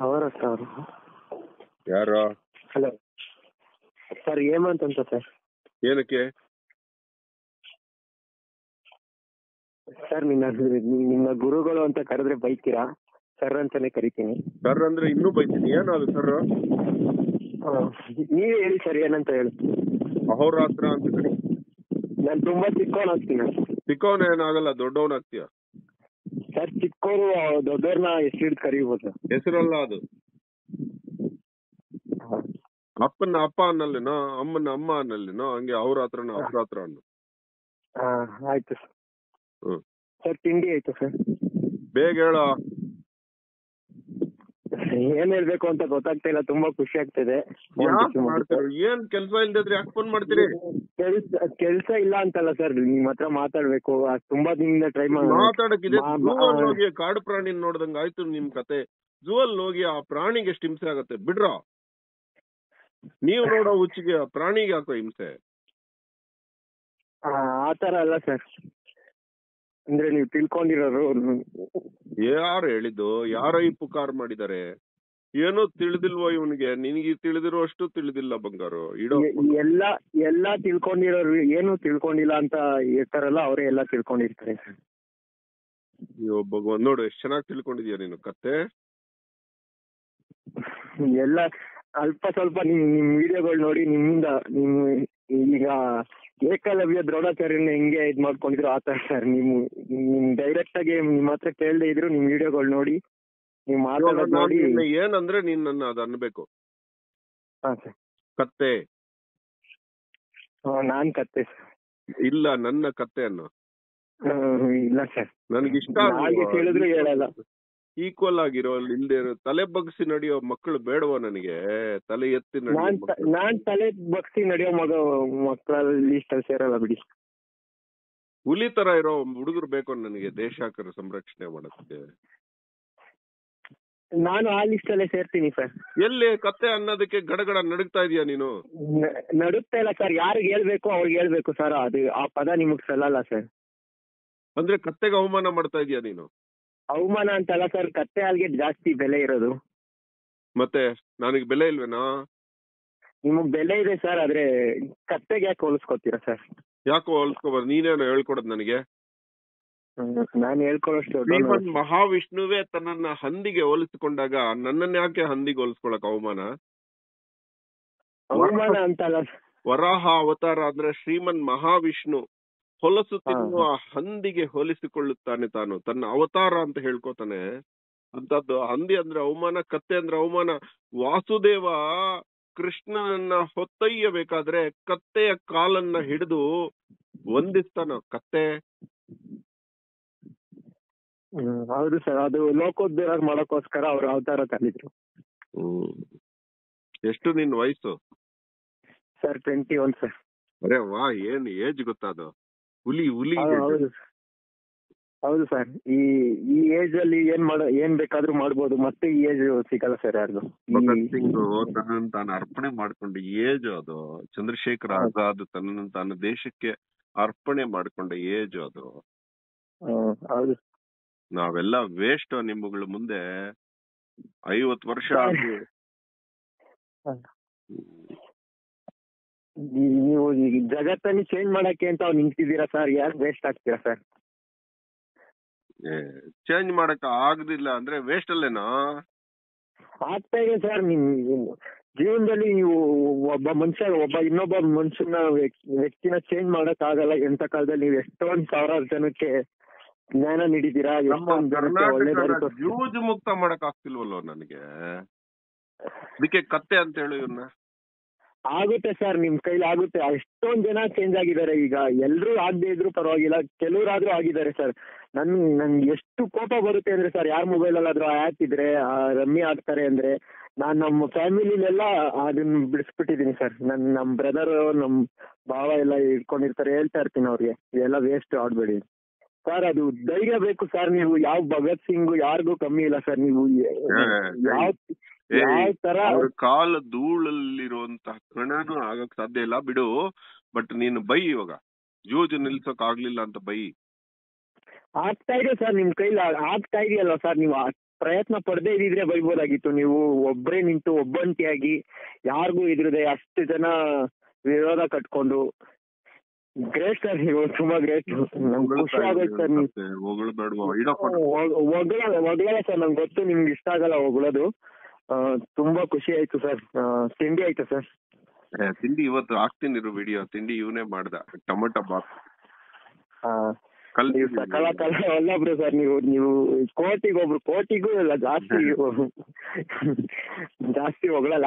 ಅವರ ಸರ್. ಯಾರು? Hello. Sir Hemant ಅಂತ ಸರ್. ಏನಕ್ಕೆ? ಸರ್ ನಿನ್ನ ನಿಮ್ಮ ಗುರುಗಳು ಅಂತ ಕರೆದ್ರೆ ಬೈತೀರಾ? ಸರ್ ಅಂತಾನೆ ಕರಿತೀನಿ. ಸರ್ ಅಂದ್ರೆ ಇನ್ನೂ ಬೈತೀನಿ. ಏನದು ಸರ್? ಹಾ. ನೀವೇ ಹೇಳಿ ಸರ್ ಏನಂತ ಹೇಳಿ. ಅಹೋರಾತ್ರ ಅಂತ ಕರಿ. ನಾನು ತುಂಬಾ ಚಿಕ್ಕವನಾಗ್ತೀನಿ. ಚಿಕ್ಕವನ್ ಏನಾಗಲ್ಲ ದೊಡ್ಡವನಾಗ್ತೀಯ? ಸರ್ ಚಿಕ್ಕವರು ದೊಡ್ಡವ್ರನ್ನ ಎಷ್ಟು ಹಿಡಿದು ಕರಿಬೋದು? ಹೆಸರಲ್ಲ ಅದು. ಅಪ್ಪನ ಅಪ್ಪ ಅನ್ನಲ್ಲೇನೋ ಅಮ್ಮನ ಅಮ್ಮ ಅನ್ನಲ್ಲೇನೋ ಹಂಗೆ ಅವ್ರ ಹತ್ರನೋ ಅವ್ರ ಹತ್ರ ಅನ್ನು ಆಯ್ತು ಸರ್. ಹ್ಮ್. ಸರ್ ತಿಂಡಿ ಆಯ್ತು ಸರ್? ಬೇಗ ಹೇಳ. ಏನ್ ಹೇಳ್ಬೇಕು ಅಂತ ಗೊತ್ತಾಗ್ತಾ ಇಲ್ಲ ತುಂಬಾ ಖುಷಿ ಆಗ್ತಿದೆ. ಯಾಕೆ ಮಾಡ್ತೀರ ಏನ್ ಕೆಲ್ಸ ಇಲ್ದಿದ್ರೆ ಯಾಕೆ ಫೋನ್ ಮಾಡ್ತೀರಿ? ಕೆಲ್ಸ ಕೆಲ್ಸ ಇಲ್ಲ ಅಂತಲ್ಲ ಸರ್ ನಿಮ್ ಹತ್ರ ಮಾತಾಡ್ಬೇಕು. ಅದ್ ತುಂಬಾ ದಿನದಿಂದ ಟ್ರೈ ಮಾತಾಡಕ್ಕಿದೆ. ಮಾ- ಝೂ ಮಾ- ಅಲ್ಲಿ ಹೋಗಿ ಕಾಡು ಪ್ರಾಣಿ ನೋಡ್ದಂಗ ಆಯ್ತು ನಿಮ್ ಕತೆ. ಝೂ ಅಲ್ಲಿ ಹೋಗಿ ಆ ಪ್ರಾಣಿಗೆ ಎಷ್ಟು ಹಿಂಸೆ ಆಗತ್ತೆ? ಬಿಡ್ರ. ನೀವು ನೋಡೋ ಹುಚ್ಚಿಗೆ ಆ ಪ್ರಾಣಿಗೆ ಹಾಕೋ ಹಿಂಸೆ? ಆತರ ಅಲ್ಲ ಸರ್ ಅಂದ್ರೆ ನೀವು ತಿಳ್ಕೊಂಡಿರೋರು ಯಾರು ಹೇಳಿದ್ದು? ಯಾರ ಈ ಪುಕಾರ್ ಮಾಡಿದ್ದಾರೆ? ಏನೋ ತಿಳಿದಿಲ್ವೋ ಇವನಿಗೆ? ನಿನಗೆ ತಿಳಿದಿರುವಷ್ಟು ತಿಳಿದಿಲ್ಲ ಬಂಗಾರು. ಇಡೋ ಎಲ್ಲಾ ಎಲ್ಲಾ ತಿಳ್ಕೊಂಡಿರೋರು ಏನು ತಿಳ್ಕೊಂಡಿಲ್ಲ ಅಂತ ಇರ್ತಾರಲ್ಲ ಅವರೇ ಎಲ್ಲಾ ತಿಳ್ಕೊಂಡಿರ್ತಾರೆ. ಅಯ್ಯೋ ಭಗವಾನ್ ನೋಡು ಎಷ್ಟ್ ಚೆನ್ನಾಗಿ ತಿಳ್ಕೊಂಡಿದ್ಯಾ ನೀನು ಕತ್ತೆ? ಎಲ್ಲ ಅಲ್ಪ ಸ್ವಲ್ಪ ನಿಮ್ ನಿಮ್ ವಿಡಿಯೋಗಳು ನೋಡಿ ನಿಮ್ಮಿಂದ ನಿಮ್ ಈಗ ಏಕಲವ್ಯ ದ್ರೋಣಾಚಾರ್ಯನ ಹೆಂಗೆ ಇದ್ ಮಾಡ್ಕೊಂಡಿದ್ರು ಆತರ ಸರ್. ನಿಮ್ ನಿಮ್ ಡೈರೆಕ್ಟ್ ಆಗಿ ನಿಮ್ ಹತ್ರ ಕೇಳದೆ ಇದ್ರು ನಿಮ್ ವಿಡಿಯೋಗಳು ನೋಡಿ ನೀವ್ ಮಾತಾಡೋದು ನೋಡಿ. ಏನಂದ್ರೆ ನೀನ್ ನನ್ನ ಅದ್ ಅನ್ಬೇಕು. ಹಾ ಸರ್. ಕತ್ತೆ. ನಾನ್ ಕತ್ತೆ ಸರ್. ಇಲ್ಲ ನನ್ನ ಕತ್ತೆ ಅನ್ನೋ ಇಲ್ಲ ಸರ್. ನನ್ಗೆ ಇಷ್ಟ ಹೇಳಿದ್ರು ಕೇಳಿದ್ರು ಹೇಳಲ್ಲ. ಈಕ್ವಲ್ ಆಗಿರೋ ಹಿಂದೆ ಇರೋ ತಲೆ ಬಗ್ಸಿ ನಡೆಯೋ ಮಕ್ಕಳು ಬೇಡವೋ ನನಗೆ? ತಲೆ ಎತ್ತಿ ನಾನ್ ತ- ಮಕ್ಕಳು. ನಾನ್ ತಲೆ ಬಗ್ಸಿ ನಡೆಯೋ ಮಗ ಮಕ್ಕಳಲ್ಲಿ ಅಲ್ಲಿ ಸೇರಲ್ಲ ಬಿಡಿ. ಹುಲಿ ತರ ಇರೋ ಹುಡುಗರು ಬೇಕು ನನಗೆ ದೇಶಾಕರ ಸಂರಕ್ಷಣೆ ಮಾಡೋದಕ್ಕೆ? ನಾನು ಆ ಲಿಸ್ಟ್ ಅಲ್ಲೇ ಸೇರ್ತೀನಿ ಸರ್ ಎಲ್ಲಿ ಕತ್ತೆ ಅನ್ನೋದಕ್ಕೆ ಗಡಗಡ ನಡುಗ್ತಾ ಇದೀಯ ನೀನು? ನಡುಗ್ತಾ ಇಲ್ಲ ಸರ್ ಯಾರಿಗೆ ಹೇಳ್ಬೇಕು ಅವ್ರಿಗೆ ಹೇಳ್ಬೇಕು ಸರ್ ಅದು ಆ ಪದ ನಿಮಗ್ ಸಲ್ಲಲ್ಲ ಸರ್ ಅಂದ್ರೆ ಕತ್ತೆಗೆ ಅವಮಾನ ಮಾಡ್ತಾ ಇದೀಯ ನೀನು? ಅವಮಾನ ಅಂತಲ್ಲ ಸರ್ ಕತ್ತೆ ಹಾಲ್ಗೆ ಜಾಸ್ತಿ ಬೆಲೆ ಇರೋದು. ಮತ್ತೆ ನನಗೆ ಬೆಲೆ ಇಲ್ವೇನಾ? ನಿಮಗ್ ಬೆಲೆ ಇದೆ ಸರ್ ಆದ್ರೆ ಕತ್ತೆಗೆ ಯಾಕೆ ಹೋಲಿಸ್ಕೊತೀರಾ ಸರ್? ಯಾಕೆ ಹೋಲಿಸ್ಕೋಬಾರ್ದು? ನೀನೇನೋ ಹೇಳ್ಕೊಡೋದು ನನಗೆ. ನಾನು ಹೇಳ್ಕೊಳ್ಳೋಷ್ಟು ಶ್ರೀಮನ್. ಮಹಾವಿಷ್ಣುವೇ ತನ್ನನ್ನ ಹಂದಿಗೆ ಹೋಲಿಸಿಕೊಂಡಾಗ ನನ್ನನ್ನ ಯಾಕೆ ಹಂದಿಗೆ ಹೋಲಿಸ್ಕೊಳಕ್ ಅವಮಾನ? ಅವಮಾನ ಅಂತಲ್ಲ. ವರಾಹ ಅವತಾರ ಅಂದ್ರೆ ಶ್ರೀಮನ್ ಮಹಾವಿಷ್ಣು. ಹೊಲಸು ತಿನ್ನುವ ಹಂದಿಗೆ ಹೋಲಿಸಿಕೊಳ್ಳುತ್ತಾನೆ ತಾನು. ತನ್ನ ಅವತಾರ ಅಂತ ಹೇಳ್ಕೊತಾನೆ. ಅಂತದ್ದು ಹಂದಿ ಅಂದ್ರೆ ಅವಮಾನ ಕತ್ತೆ ಅಂದ್ರೆ ಅವಮಾನ. ವಾಸುದೇವ ಕೃಷ್ಣನನ್ನ ಹೊತ್ತೊಯ್ಯಬೇಕಾದ್ರೆ ಕತ್ತೆಯ ಕಾಲನ್ನ ಹಿಡಿದು ವಂದಿಸ್ತಾನ. ಕತ್ತೆ. ಹೌದು ಸರ್. ಅದು ಲೋಕೋದ್ಧಾರ ಮಾಡೋಕೋಸ್ಕರ ಅವ್ರ ಅವತಾರ ತಂದಿದ್ರು. ಎಷ್ಟು ನಿನ್ ವಯಸ್ಸು? Sir twenty one sir. ಅರೆ ವಾ ಏನ್ ಏಜ್ ಗೊತ್ತಾದು ಹುಲಿ ಹುಲಿ ಹೌದು ಹೌದು. ಸರ್. ಈ ಈ ಏಜ್ ಅಲ್ಲಿ ಏನ್ ಮಾಡ ಏನ್ ಬೇಕಾದ್ರೂ ಮಾಡ್ಬೋದು. ಮತ್ತೆ ಈ ಏಜ್ ಸಿಗಲ್ಲ ಸರ್ ಯಾರ್ದು. ಭಗತ್ ಸಿಂಗ್ ತನ್ನನ್ನು ತಾನು ಅರ್ಪಣೆ ಮಾಡ್ಕೊಂಡ ಏಜ್ ಅದು ಚಂದ್ರಶೇಖರ್. ಆಜಾದ್ ತನ್ನನ್ನು ತಾನು ದೇಶಕ್ಕೆ ಅರ್ಪಣೆ ಮಾಡ್ಕೊಂಡ ಏಜ್ ಅದು. ಹೌದು. ನಾವೆಲ್ಲ ವೇಸ್ಟ್ ನಿಮ್ಮಗಳ ಮುಂದೆ ಐವತ್ ವರ್ಷ ಆಗಿ. ನೀವು ಈ ಜಗತ್ತನ್ನು ಚೇಂಜ್ ಮಾಡಕ್ಕೆ ಅಂತ ಅವ್ರು ನಿಂತಿದ್ದೀರಾ ಸರ್ ಯಾರು ವೇಸ್ಟ್ ಆಗ್ತೀರಾ ಸರ್ ಚೇಂಜ್ ಮಾಡಕ್ ಆಗದಿಲ್ಲ ಅಂದ್ರೆ ವೇಸ್ಟ್ ಅಲ್ಲೇನಾ? ಆಗ್ತಾ ಇದೆ ಸರ್ ನಿಮ್ ಜೀವನದಲ್ಲಿ ನೀವು ಒಬ್ಬ ಮನುಷ್ಯ ಒಬ್ಬ ಇನ್ನೊಬ್ಬ ಮನುಷ್ಯನ ವ್ಯಕ್- ವ್ಯಕ್ತಿನ ಚೇಂಜ್ ಮಾಡಕ್ ಆಗಲ್ಲ. ಎಂತ ಕಾಲದಲ್ಲಿ ನೀವು ಎಷ್ಟೊಂದ್ ಸಾವಿರಾರು ಜನಕ್ಕೆ ಜ್ಞಾನ ನೀಡಿದ್ದೀರಾ? ಯೂಜ್ ಮುಕ್ತ ಮಾಡಕ್ ಆಗ್ತಿಲ್ವಲ್ಲೋ ನನಗೆ? ಅದಕ್ಕೆ ಕತ್ತೆ ಅಂತ ಹೇಳಿ ಇವ್ನ ಆಗುತ್ತೆ ಸರ್ ನಿಮ್ ಕೈಲಿ ಆಗುತ್ತೆ. ಅಷ್ಟೊಂದ್ ಜನ ಚೇಂಜ್ ಆಗಿದ್ದಾರೆ ಈಗ. ಎಲ್ರೂ ಆಗದೆ ಇದ್ರು ಪರವಾಗಿಲ್ಲ. ಕೆಲವರಾದ್ರೂ ಆಗಿದ್ದಾರೆ ಸರ್. ನನ್ ನನ್ ಎಷ್ಟು ಕೋಪ ಬರುತ್ತೆ ಅಂದ್ರೆ ಸರ್ ಯಾರ ಮೊಬೈಲ್ ಅಲ್ಲಿ ಆದ್ರೂ ಆ್ಯಪ್ ಇದ್ರೆ ಆ ರಮ್ಮಿ ಆಡ್ತಾರೆ ಅಂದ್ರೆ ನಾನ್ ನಮ್ಮ ಫ್ಯಾಮಿಲಿಲೆಲ್ಲ ಅದನ್ನ ಬಿಡಿಸ್ಬಿಟ್ಟಿದೀನಿ ಸರ್. ನನ್ ನಮ್ ಬ್ರದರ್ ನಮ್ ಭಾವ ಎಲ್ಲ ಇಟ್ಕೊಂಡಿರ್ತಾರೆ ಹೇಳ್ತಾ ಇರ್ತೀನಿ ಅವ್ರಿಗೆ. ಇದೆಲ್ಲ ವೇಸ್ಟ್ ಆಡ್ಬೇಡಿ ಸರ್ ಅದು ಧೈರ್ಯ ಬೇಕು ಸರ್ ನೀವು. ಯಾವ ಭಗತ್ ಸಿಂಗ್ ಯಾರಿಗೂ ಕಮ್ಮಿ ಇಲ್ಲ ಸರ್ ನೀವು. ಯಾವ ಅವ್ರ ಕಾಲ ಧೂಳಲ್ಲಿರುವಂತಹ ಕಣನು ಆಗಕ್ ಸಾಧ್ಯ ಇಲ್ಲ. ಬಿಡು ಬಟ್ ನೀನು ಬೈ ಇವಾಗ. ಜೋಜು ನಿಲ್ಸಕ್ ಆಗ್ಲಿಲ್ಲ ಅಂತ ಬೈ. ಆಗ್ತಾ ಇದೆ ಸರ್ ನಿಮ್ ಕೈಲಿ ಆಗ್ತಾ ಇದೆಯಲ್ಲ ಸರ್ ನೀವು ಪ್ರಯತ್ನ ಪಡದೇ ಇದ್ರೆ ಬೈಬೋದಾಗಿತ್ತು. ನೀವು ಒಬ್ಬರೇ ನಿಂತು ಒಬ್ಬಂಟಿಯಾಗಿ ಯಾರಿಗೂ ಇದ್ರದೆ ಅಷ್ಟು ಜನ ವಿರೋಧ ಕಟ್ಕೊಂಡು ಗ್ರೇಟ್ ಸರ್ ನೀವು ತುಂಬಾ ಗ್ರೇಟ್ ಖುಷಿ ಆಗೋಯ್ತು ಸರ್ ನೀವು. ಒಗಳ ಸರ್ ನಂಗೆ ಗೊತ್ತು ನಿಮ್ಗೆ ಇಷ್ಟ ಆಗಲ್ಲ ಹೊಗಳೋದು. ತುಂಬಾ ಖುಷಿ ಆಯ್ತು ಸರ್. ತಿಂಡಿ ಆಯ್ತು ಸರ್? ತಿಂಡಿ ಇವತ್ತು ಹಾಕ್ತೀನಿ ಇರು ವಿಡಿಯೋ ತಿಂಡಿ ಇವನೇ ಮಾಡ್ದ. ಟೊಮೊಟೊ ಬಾತ್. ಸಕಲ ಕಲ ಒಲ್ಲೊಬ್ರು ಸರ್ ನೀವು ನೀವು ಕೋಟಿಗೆ ಒಬ್ರು ಕೋಟಿಗೂ ಇಲ್ಲ ಜಾಸ್ತಿ ಜಾಸ್ತಿ ಹೊಗಳಲ್ಲ.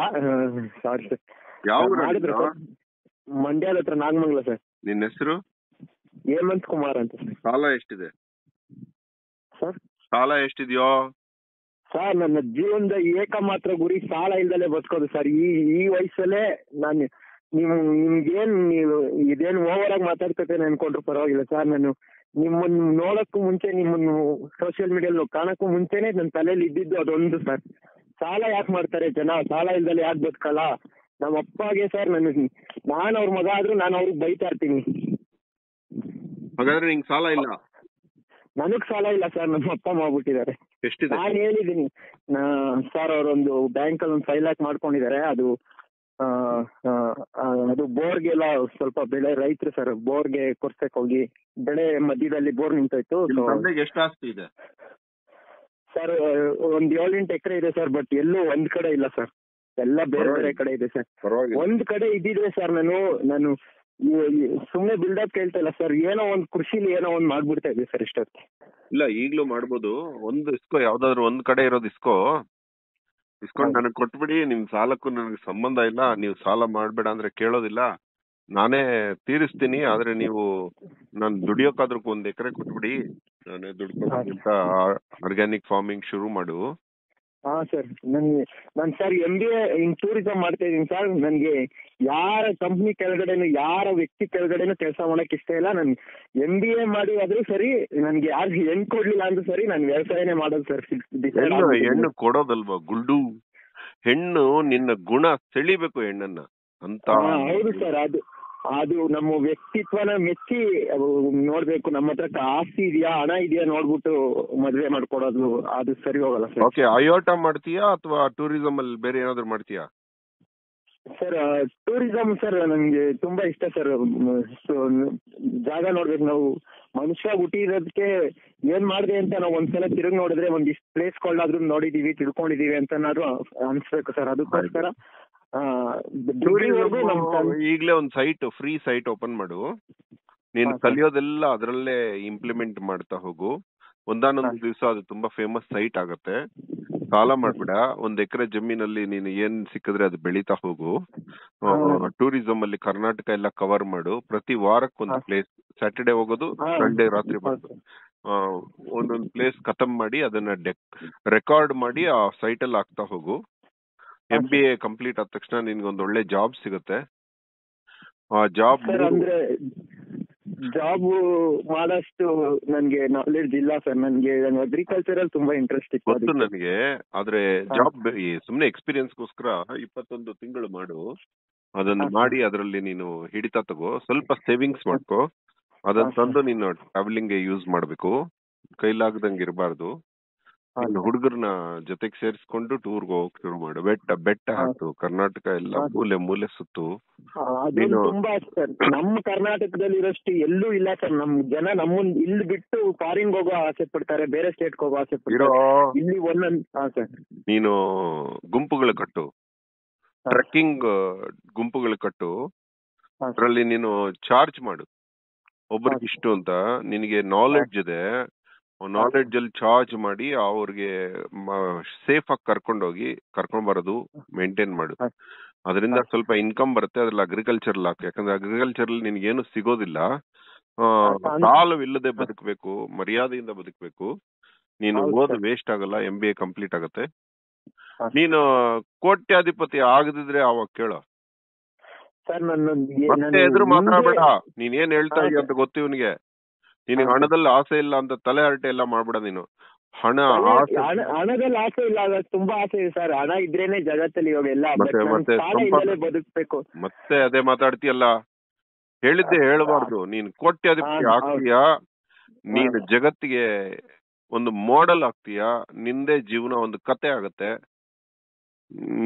Sorry sir. ಯಾವ? ಮಂಡ್ಯದ ಹತ್ರ ನಾಗಮಂಗಲ ಸರ್. ನಿನ್ ಹೆಸರು? ಹೇಮಂತ್ ಕುಮಾರ್ ಅಂತ ಸರ್. ಸಾಲ ಎಷ್ಟಿದೆ? ಸರ್? ಸಾಲ ಎಷ್ಟಿದ್ಯೋ? ಸರ್ ನನ್ನ ಜೀವನದ ಏಕಮಾತ್ರ ಗುರಿ ಸಾಲ ಇಲ್ದಲೆ ಬದುಕೋದು ಸರ್. ಈ ಈ ವಯಸ್ಸಲ್ಲೇ ನಾನು ನೀವು ನಿಮ್ಗೇನ್ ನೀವು ಇದೇನು ಓವರ್ ಆಗಿ ಮಾತಾಡ್ತೇನೆ ಅನ್ಕೊಂಡ್ರು ಪರವಾಗಿಲ್ಲ ಸರ್. ನಾನು ನಿಮ್ಮನ್ನ ನೋಡಕ್ಕೂ ಮುಂಚೆ ನಿಮ್ಮನ್ನು ಸೋಷಿಯಲ್ ಮೀಡಿಯಲ್ಲಿ ಕಾಣಕ್ಕೂ ಮುಂಚೆನೆ ನನ್ನ ತಲೆಯಲ್ಲಿ ಇದ್ದಿದ್ದು ಅದೊಂದು ಸರ್. ಸಾಲ ಯಾಕೆ ಮಾಡ್ತಾರೆ ಜನ? ಸಾಲ ಇಲ್ದಲೆ ಯಾಕೆ ಬದುಕಲ್ಲ? ನಮ್ಮ ಅಪ್ಪಗೆ ಸರ್ ನನ್ನ ನಾನು ಅವ್ರ ಮಗ ಆದ್ರೂ ನಾನು ಅವ್ರಿಗೆ ಬೈತಾ ಇರ್ತೀನಿ. ಹಾಗಾದ್ರೆ ನಿಂಗ್ ಸಾಲ ಇಲ್ಲ? ನನಗ್ ಸಾಲ ಇಲ್ಲ ಸರ್. ನಮ್ಮ ಅಪ್ಪ ಮಾಡ್ಬಿಟ್ಟಿದ್ದಾರೆ. ಎಷ್ಟಿದೆ? ನಾನು ಹೇಳಿದೀನಿ. ಸರ್ ಅವರೊಂದು ಬ್ಯಾಂಕ್ ಅಲ್ಲಿ ಒಂದು ಫೈವ್ ಲ್ಯಾಕ್ ಮಾಡ್ಕೊಂಡಿದ್ದಾರೆ ಅದು ಅದು ಬೋರ್ಗೆಲ್ಲ ಸ್ವಲ್ಪ ಬೆಳೆ ರೈತರು ಸರ್ ಬೋರ್ಗೆ ಕೊರ್ಸಕ್ ಹೋಗಿ ಬೆಳೆ ಮಧ್ಯದಲ್ಲಿ ಬೋರ್ ನಿಂತೋಯ್ತು. ಎಷ್ಟು ಆಸ್ತಿ ಇದೆ? ಸರ್ ಒಂದ್ ಏಳೆಂಟು ಎಕರೆ ಇದೆ ಸರ್ ಬಟ್ ಎಲ್ಲೂ ಒಂದ್ ಕಡೆ ಇಲ್ಲ ಸರ್ ಎಲ್ಲ ಬೇರೆ ಬೇರೆ ಕಡೆ ಇದೆ ಸರ್ ಒಂದ್ ಕಡೆ ಇದ್ದಿದ್ರೆ ಸರ್ ನಾನು ನಾನು ಸುಮ್ನೆ ಬಿಲ್ಡಪ್ ಕೇಳ್ತಾ ಇಲ್ಲ ಸರ್ ಏನೋ ಒಂದ್ ಕೃಷಿಲಿ ಏನೋ ಒಂದ್ ಮಾಡ್ಬಿಡ್ತಾ ಇದ್ವಿ ಸರ್ ಇಷ್ಟೊತ್ತು ಇಲ್ಲ ಈಗ್ಲೂ ಮಾಡ್ಬೋದು. ಒಂದು ಇಸ್ಕೋ ಯಾವ್ದಾದ್ರು ಒಂದ್ ಕಡೆ ಇರೋದು ಇಸ್ಕೋ. ಇಸ್ಕೊಂಡ್. ನನಗ್ ಕೊಟ್ಬಿಡಿ ನಿಮ್ ಸಾಲಕ್ಕೂ ನನಗೆ ಸಂಬಂಧ ಇಲ್ಲ ನೀವು ಸಾಲ ಮಾಡ್ಬೇಡ ಅಂದ್ರೆ ಕೇಳೋದಿಲ್ಲ. ನಾನೇ ತೀರಿಸ್ತೀನಿ ಆದ್ರೆ ನೀವು ನಾನ್ ದುಡಿಯೋಕಾದ್ರೂ ಒಂದ್ ಎಕರೆ ಕೊಟ್ಬಿಡಿ. ನಾನೇ ದುಡ್ಕೊಂತ ಆರ್ಗ್ಯಾನಿಕ್ ಫಾರ್ಮಿಂಗ್ ಶುರು ಮಾಡು. ಹಾ ಸರ್ ನನ್ಗೆ ನಾನ್ sir M B A in tourism ಮಾಡ್ತಾ ಇದೀನಿ ಸರ್ ನನ್ಗೆ ಯಾರ ಕಂಪ್ನಿ ಕೆಳಗಡೆನು ಯಾರ ವ್ಯಕ್ತಿ ಕೆಳಗಡೆನು ಕೆಲಸ ಮಾಡಕ್ ಇಷ್ಟ ಇಲ್ಲ. ನನ್ ಎಂ ಬಿ ಎ ಮಾಡಿ ಆದ್ರೂ ಸರಿ ನನ್ಗೆ ಯಾರು ಹೆಣ್ಣು ಕೊಡ್ಲಿಲ್ಲ ಅಂದ್ರೂ ಸರಿ ನಾನು ವ್ಯವಸಾಯನೇ ಮಾಡೋದು ಸರ್ ಹೆಣ್ಣು ಹೆಣ್ಣು ಕೊಡೋದಲ್ವಾ? ಗುಲ್ಡು ಹೆಣ್ಣು ನಿನ್ನ ಗುಣ ಸೆಳಿಬೇಕು ಹೆಣ್ಣನ್ನ. ಅಂತ ಹೌದು ಸರ್ ಅದು. ಅದು ನಮ್ಮ ವ್ಯಕ್ತಿತ್ವನ ಮೆಚ್ಚಿ ನೋಡ್ಬೇಕು. ನಮ್ಮ ಹತ್ರ ಆಸ್ತಿ ಇದೆಯಾ ಹಣ ಇದೆಯಾ ನೋಡ್ಬಿಟ್ಟು ಮದ್ವೆ ಮಾಡ್ಕೊಡೋದು ಅದು ಸರಿ ಹೋಗಲ್ಲ ಸರ್. ಓಕೆ ಅಯೋಟ ಮಾಡ್ತೀಯಾ ಅಥವಾ ಟೂರಿಸಂ ಅಲ್ಲಿ ಬೇರೆ ಏನಾದ್ರು ಮಾಡ್ತೀಯಾ? ಸರ್ ಟೂರಿಸಂ ಸರ್ ನಂಗೆ ತುಂಬಾ ಇಷ್ಟ ಸರ್. ಜಾಗ ನೋಡ್ಬೇಕು ನಾವು. ಮನುಷ್ಯ ಹುಟ್ಟಿರೋದಕ್ಕೆ ಏನ್ ಮಾಡಿದೆ ಅಂತ ನಾವು ಒಂದ್ಸಲ ತಿರುಗಿ ನೋಡಿದ್ರೆ ಒಂದಿಷ್ಟು ಪ್ಲೇಸ್ಗಳಾದ್ರೂ ನೋಡಿದೀವಿ ತಿಳ್ಕೊಂಡಿದೀವಿ ಅಂತನಾದ್ರು ಅನ್ಸ್ಬೇಕು ಸರ್. ಅದಕ್ಕೋಸ್ಕರ ಈಗ್ಲೇ ಒಂದ್ ಸೈಟ್ ಫ್ರೀ ಸೈಟ್ ಓಪನ್ ಮಾಡು. ನೀನು ಕಲಿಯೋದೆಲ್ಲ ಅದರಲ್ಲೇ ಇಂಪ್ಲಿಮೆಂಟ್ ಮಾಡ್ತಾ ಹೋಗು. ಒಂದಾನೊಂದು ದಿವಸ ಅದು ತುಂಬಾ ಫೇಮಸ್ ಸೈಟ್ ಆಗತ್ತೆ. ಸಾಲ ಮಾಡ್ಬೇಡ. ಒಂದ್ ಎಕರೆ ಜಮೀನಲ್ಲಿ ನೀನು ಏನ್ ಸಿಕ್ಕಿದ್ರೆ ಅದು ಬೆಳೀತಾ ಹೋಗು. ಟೂರಿಸಂ ಅಲ್ಲಿ ಕರ್ನಾಟಕ ಎಲ್ಲ ಕವರ್ ಮಾಡು. ಪ್ರತಿ ವಾರಕ್ಕೊಂದು ಪ್ಲೇಸ್ ಸ್ಯಾಟರ್ಡೆ ಹೋಗೋದು. ಸಂಡೇ ರಾತ್ರಿ ಬರೋದು. ಒಂದೊಂದು ಪ್ಲೇಸ್ ಖತಮ್ ಮಾಡಿ ಅದನ್ನ ರೆಕಾರ್ಡ್ ಮಾಡಿ ಆ ಸೈಟ್ ಅಲ್ಲಿ ಹಾಕ್ತಾ ಹೋಗು. ಎಂ ಬಿ ಎ ಕಂಪ್ಲೀಟ್ ಆದ ತಕ್ಷಣ ನಿನ್ಗೆ ಒಂದ್ ಒಳ್ಳೆ ಜಾಬ್ ಸಿಗುತ್ತೆ. ಆ ಜಾಬ್ ಅಂದ್ರೆ ಜಾಬ್ ಮಾಡಷ್ಟು ನನ್ಗೆ ನಾಲೆಡ್ಜ್ ಇಲ್ಲ ಸರ್ ನನ್ಗೆ ಅಗ್ರಿಕಲ್ಚರ್ ಅಲ್ಲಿ ತುಂಬಾ ಇಂಟ್ರೆಸ್ಟ್ ಇತ್ತು ಗೊತ್ತು. ನನಗೆ ಆದ್ರೆ. ಜಾಬ್ ಸುಮ್ನೆ ಎಕ್ಸ್ಪೀರಿಯನ್ಸ್ಗೋಸ್ಕರ ಇಪ್ಪತ್ತೊಂದು ತಿಂಗಳು ಮಾಡು. ಅದನ್ನ ಮಾಡಿ ಅದರಲ್ಲಿ ನೀನು ಹಿಡಿತ ತಗೋ. ಸ್ವಲ್ಪ ಸೇವಿಂಗ್ಸ್ ಮಾಡ್ಕೋ. ಅದನ್ನ ತಂದು ನೀನು ಟ್ರಾವೆಲಿಂಗ್ಗೆ ಯೂಸ್ ಮಾಡ್ಬೇಕು. ಕೈಲಾಗದಂಗೆ ಇರಬಾರ್ದು. ಹುಡುಗರನ್ನ ಜೊತೆಗೆ ಸೇರಿಸ್ಕೊಂಡು ಟೂರ್ಗೆ ಹೋಗಕ್ ಶುರು ಮಾಡು. ಬೆಟ್ಟ ಬೆಟ್ಟ. ಹತ್ತು ಕರ್ನಾಟಕ ಎಲ್ಲ. ಮೂಲೆ ಮೂಲೆ ಸುತ್ತು. ತುಂಬಾ ಸರ್ ನಮ್ಮ ಕರ್ನಾಟಕದಲ್ಲಿ ಇರೋಷ್ಟು ಎಲ್ಲೂ ಇಲ್ಲ ಸರ್. ನಮ್ ಜನ ನಮ್ಮನ್ ಇಲ್ಲಿ ಬಿಟ್ಟು ಫಾರಿನ್ ಹೋಗೋ ಆಸೆ ಪಡ್ತಾರೆ ಬೇರೆ ಸ್ಟೇಟ್ ಹೋಗೋ ಆಸೆ ಪಡ್ತಾರೆ. ಇಲ್ಲಿ ಒಂದೊಂದ್ ಹಾ ಸರ್. ನೀನು ಗುಂಪುಗಳು ಕಟ್ಟು. ಟ್ರಕ್ಕಿಂಗ್ ಗುಂಪುಗಳು ಕಟ್ಟು. ಅದರಲ್ಲಿ ನೀನು ಚಾರ್ಜ್ ಮಾಡು. ಒಬ್ರಿಗೆ ಹಾ. ಇಷ್ಟು ಅಂತ. ನಿನಗೆ ನಾಲೆಡ್ಜ್ ಇದೆ. ನಾಲೆಡ್ಜ್ ಅಲ್ಲಿ ಚಾರ್ಜ್ ಮಾಡಿ ಅವ್ರಿಗೆ ಸೇಫ್ ಆಗಿ ಕರ್ಕೊಂಡೋಗಿ ಕರ್ಕೊಂಡ್ ಬರೋದು ಮೇಂಟೈನ್ ಮಾಡು ಅದರಿಂದ ಸ್ವಲ್ಪ ಇನ್ಕಮ್ ಬರುತ್ತೆ ಅದ್ರಲ್ಲಿ ಅಗ್ರಿಕಲ್ಚರ್ ಲಾಕ್ ಯಾಕಂದ್ರೆ ಅಗ್ರಿಕಲ್ಚರ್ ಅಲ್ಲಿ ನಿನ್ಗೇನು ಸಿಗೋದಿಲ್ಲ. ಆ, ಇಲ್ಲದೆ ಬದುಕಬೇಕು ಮರ್ಯಾದೆಯಿಂದ ಬದುಕಬೇಕು. ನೀನು ಓದ್ ವೇಸ್ಟ್ ಆಗಲ್ಲ ಎಂ ಬಿ ಎ ಕಂಪ್ಲೀಟ್ ಆಗುತ್ತೆ. ನೀನು ಕೋಟ್ಯಾಧಿಪತಿ ಆಗದಿದ್ರೆ ಅವಾಗ ಕೇಳೋ. ಮತ್ತೆ ಎದುರು ಮಾತಾಡಬೇಡ ನೀನ್ ಏನ್ ಹೇಳ್ತಾ ಇದೀಯ ಅಂತ ಗೊತ್ತು ಇವನಿಗೆ. ನಿನಗೆ ಹಣದಲ್ಲಿ ಆಸೆ ಇಲ್ಲ ಅಂತ ತಲೆ ಹರಟೆ ಎಲ್ಲ ಮಾಡ್ಬಿಡ ನೀನು. ಹಣ ಆಸೆ. ಹಣದಲ್ಲಿ ಆಸೆ ಇಲ್ಲ ಅದ ತುಂಬಾ ಆಸೆ ಇದೆ ಸರ್. ಹಣ ಇದ್ರೇನೆ ಜಗತ್ತಲ್ಲಿ ಇವಾಗ ಎಲ್ಲ ಬದುಕ್ಬೇಕು. ಮತ್ತೆ ಅದೇ ಮಾತಾಡ್ತೀಯಲ್ಲ? ಹೇಳಿದ್ದೆ ಹೇಳಬಾರ್ದು. ನೀನ್ ಕೋಟ್ಯಾಧಿಪತಿ ಅದಕ್ಕೆ ಆಗ್ತೀಯ? ನೀನು ಜಗತ್ತಿಗೆ ಒಂದು ಮಾಡೆಲ್ ಆಗ್ತೀಯಾ? ನಿಂದೇ ಜೀವನ ಒಂದು ಕತೆ ಆಗತ್ತೆ.